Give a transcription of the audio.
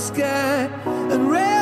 sky and red